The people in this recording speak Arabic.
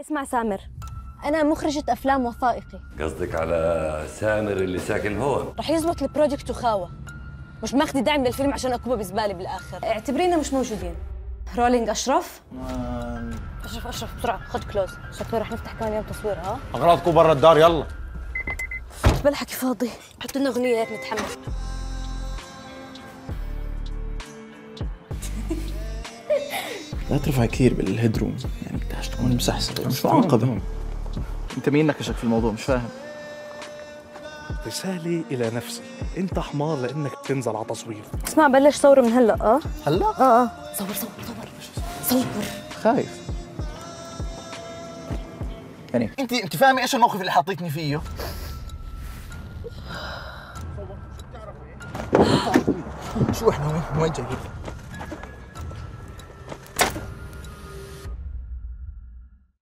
اسمع سامر أنا مخرجة أفلام وثائقي. قصدك على سامر اللي ساكن هون؟ رح يزبط ال project وخاوة مش ماخذة دعم للفيلم عشان أكبه بزبالة بالآخر. اعتبرينا مش موجودين. rolling أشرف. أشرف أشرف بسرعة خد close. شكله رح نفتح كمان يوم تصوير ها؟ أغراضكم برا الدار يلا. بلا حكي فاضي. حط لنا أغنية هيك نتحمس. لا ترفع كثير بالهيدروم يعني بدهاش تكون مسحسة مش معقدة انت مين نكشك في الموضوع؟ مش فاهم. رسالة إلى نفسي أنت حمار لأنك بتنزل على تصوير. اسمع بلش صور من هلا. آه. هلا؟ آه آه. صور صور صور. صور. خايف. يعني انت انت فاهمة إيش الموقف اللي حطيتني فيه؟ شو إحنا وين؟ وين جايين؟